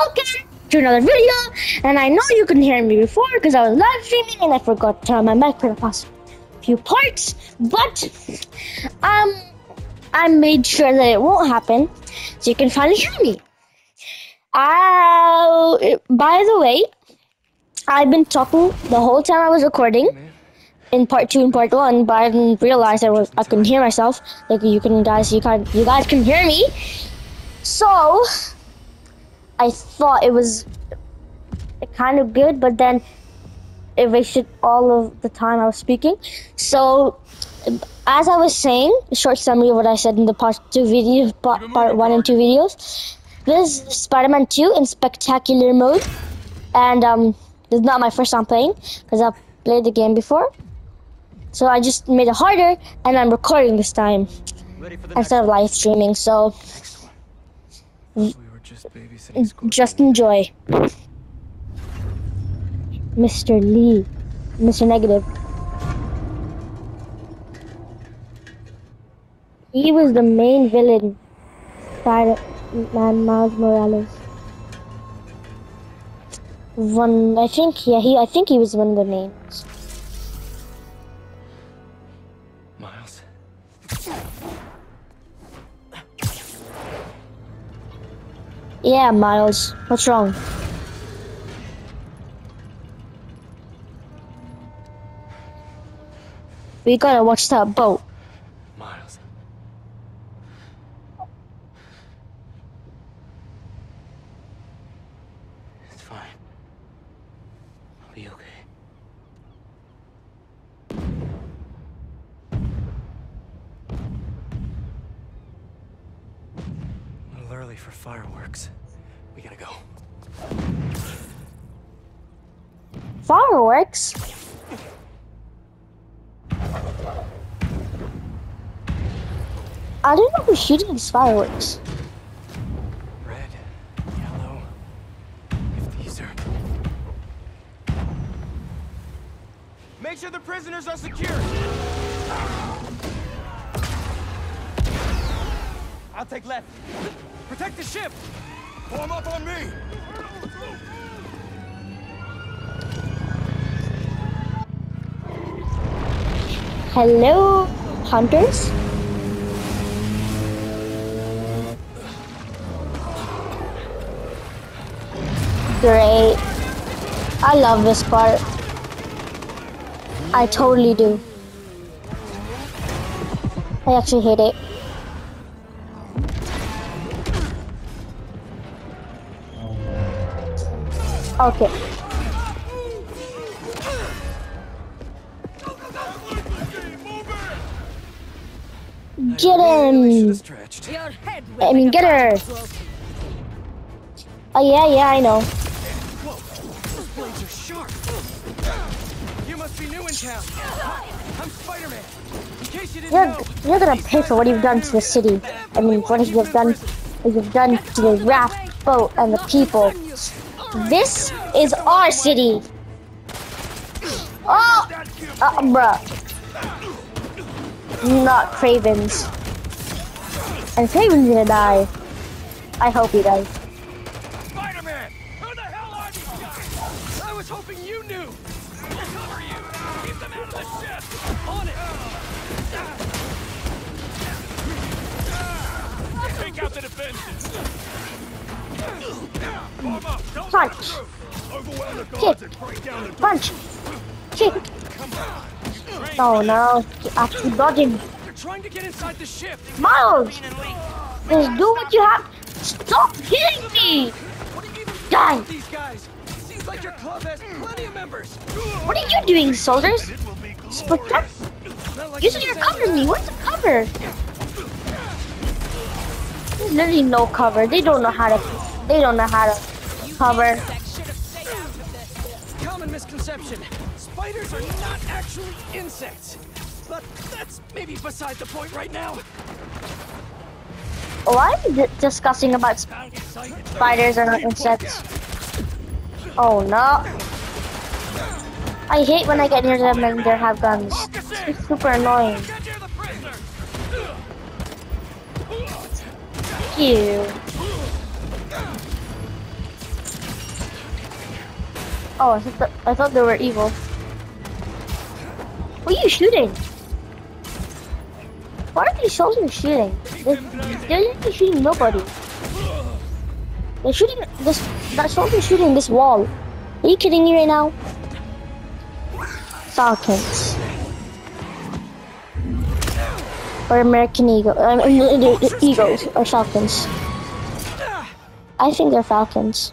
welcome to another video. And I know you couldn't hear me before because I was live streaming and I forgot to turn my mic for the past few parts. But um, I made sure that it won't happen, so you can finally hear me. Uh, by the way, I've been talking the whole time I was recording in part two and part one, but I didn't realize I was I couldn't hear myself. Like you can guys, you can you guys can hear me. So I thought it was kind of good, but then it wasted all of the time I was speaking. So as I was saying, a short summary of what I said in the part two videos, part, part one and two videos. This is Spider-Man 2 in spectacular mode, and um, this is not my first time playing because I've played the game before. So I just made it harder, and I'm recording this time instead of live streaming. So Just mm, just enjoy. Mr. Li, Mr. Negative. He was the main villain, Spider-Man Miles Morales. One, I think, yeah, he, I think he was one of the names. Yeah, Miles, what's wrong? We gotta watch that boat. Miles. It's fine. I'll be okay. A little early for fireworks. We gotta go. I don't know who's shooting these fireworks. Red, yellow. If these are. Make sure the prisoners are secure. I'll take left. Protect the ship. Form up on me. Hello, hunters? Great. I love this part. I totally do. I actually hate it. Okay. Get him! have stretched. Your head I mean, get her! Oh yeah, yeah, I know. Blades are sharp. You must be new in town. I'm Spider-Man. In case you didn't You're know. you're gonna pay for what you've done to the city. I mean, what you've done, what you've done to the raft boat and the people. This is our city. Oh, uh, bruh. Not Kraven's. And Kraven's gonna die. I hope he does. Spider-Man! Who the hell are these guys? I was hoping you knew. We'll cover you. Keep them out of the ship. On it. Take out the defenses. Form up. Don't Punch. Kick. and break down the Punch. Kick. Oh no, actually dodging. They're trying to get inside the ship. Miles, just do what you have. Stop hitting me. What are you even Die. these guys? Seems like your club has plenty of members. What are you doing, soldiers? Just protect. Like You said you're covering me. Where's the cover? There's literally no cover. They don't know how to. They don't know how to cover. That should have stayed out of this. Common misconception. Spiders are not actually insects. But that's maybe beside the point right now. Why are you discussing about sp- spiders are not insects? Oh no. I hate when I get near them and they have guns. It's super annoying. Get near the prisoner. Ew. Oh, I thought, th- I thought they were evil. What are you shooting? Why are these soldiers shooting? They're, they're shooting nobody. They're shooting this. That soldier's shooting this wall. Are you kidding me right now? Falcons. Or American Eagle. Eagles or Falcons. I think they're Falcons.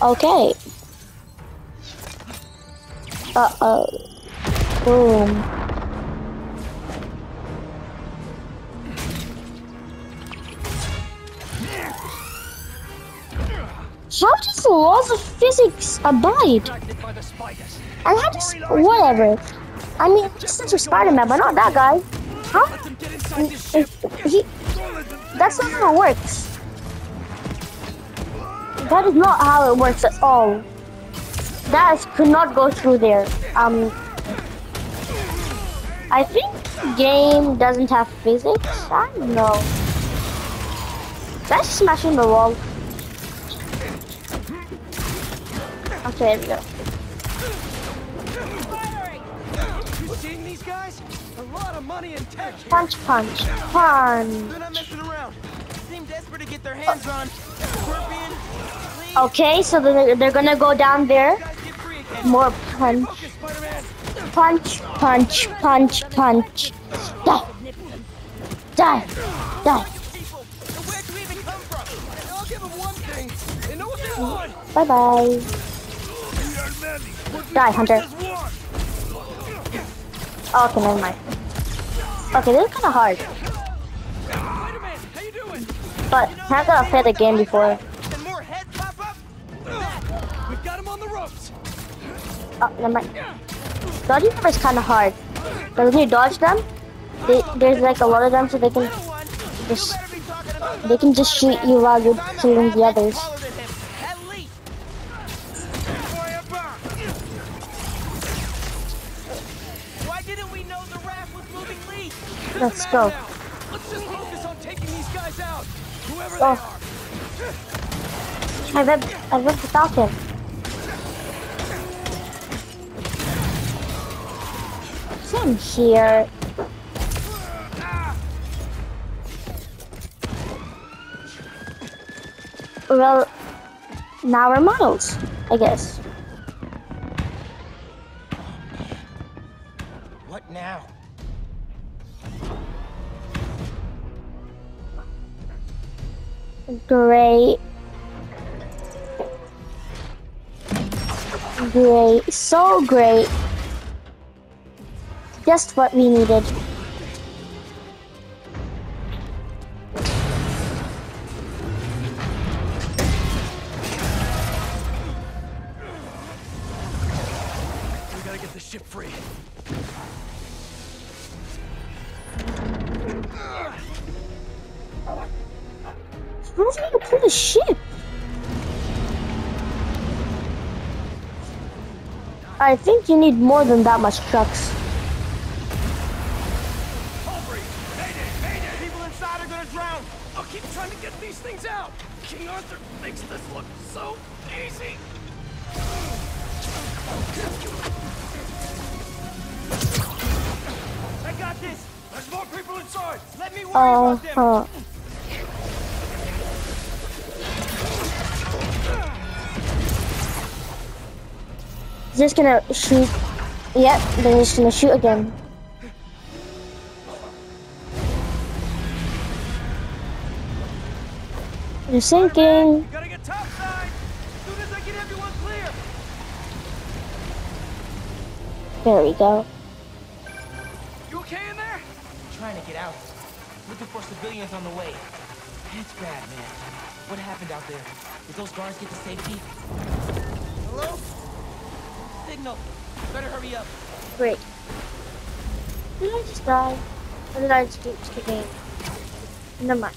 Okay. Uh oh. Boom. How does the laws of physics abide? And how does whatever? I mean, he's such a Spider-Man, but not that guy. Ship. He, that's not how it works. That is not how it works at all. That could not go through there. Um, I think game doesn't have physics. I don't know. That's smashing the wall. Okay, there we go. Punch, punch, punch. Okay, so they're, they're gonna go down there. guys, get free again. More punch, punch, punch, punch, punch. Die, die, die. Bye bye. Die, Hunter. Oh, okay, never mind. Okay, this is kind of hard, but I've gotta play the game before. We've got him on the ropes. Oh, never mind. Dodging them is kind of hard, but when you dodge them, they, there's like a lot of them, so they can No one. You just better be talking about they can just shoot you while you're killing the others. taller than him, At least. Why didn't we know the raft was moving least? Let's go. Let's just focus on taking these guys out. Whoever Oh. they are. I read I read the Falcon. Same here. Well, now we're models, I guess. What now? Great. Great. So great. Just what we needed. We gotta get the ship free. How's he gonna pull the ship? I think you need more than that much trucks. Things out. King Arthur makes this look so easy. I got this. There's more people inside. Let me worry Oh, about them. huh. Just gonna shoot. Yep, they're just gonna shoot again. They're sinking. Gotta get topside. As soon as I get everyone clear. There we go. You okay in there? I'm Trying to get out. Looking for civilians on the way. It's bad, man. What happened out there? Did those guards get to safety? Hello? Signal. Better hurry up. Great. Did I just die? Or did I just get to the game? Never mind.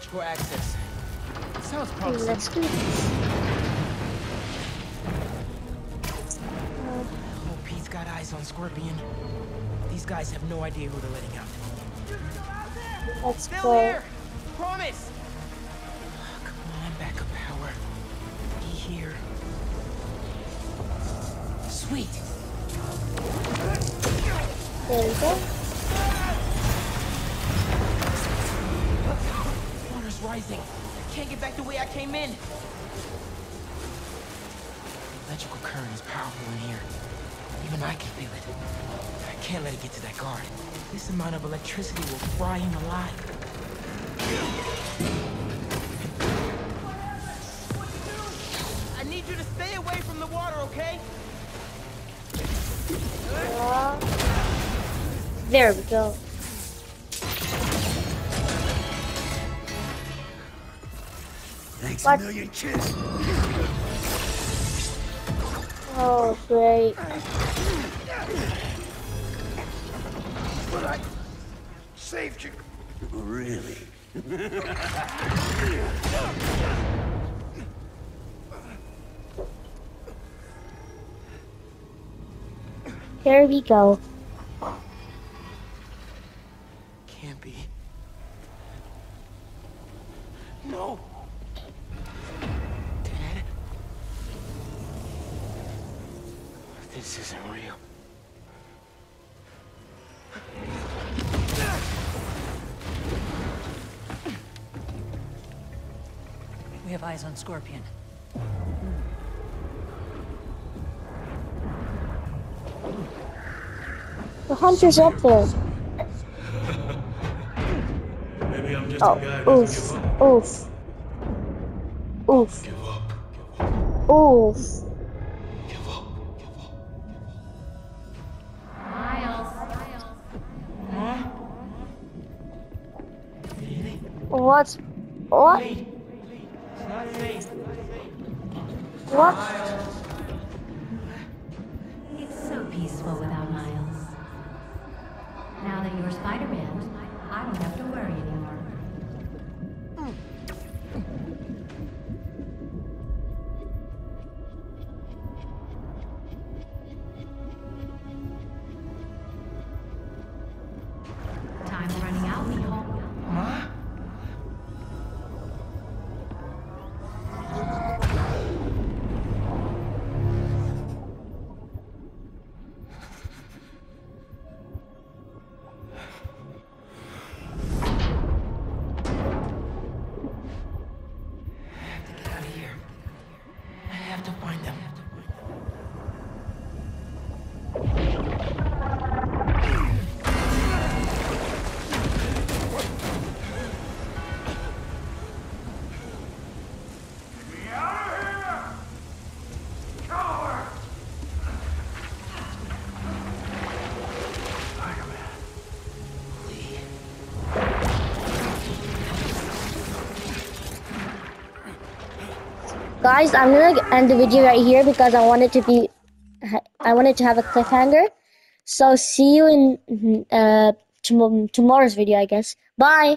Electrical access. Sounds promising. Let's do this. Oh, Pete's got eyes on Scorpion. These guys have no idea who they're letting out. Let's Still go. here! Promise! Come on, backup power. Be here. Sweet. There we go. Rising. I can't get back the way I came in. Electrical current is powerful in here. Even I can feel it. I can't let it get to that guard. This amount of electricity will fry him alive. I need you to stay away from the water, okay? There we go. Thanks What? million, kid. Oh, great. But I saved you. Really? Here we go. This isn't real. We have eyes on Scorpion. The hunter's up there. Maybe I'm just a guy Oh, who oof, doesn't give up. oof. Oof, Give up. oof. What? What? It's not safe. What? Guys, I'm gonna end the video right here because I wanted to be, I want it to have a cliffhanger. So see you in uh, tom- tomorrow's video, I guess. Bye.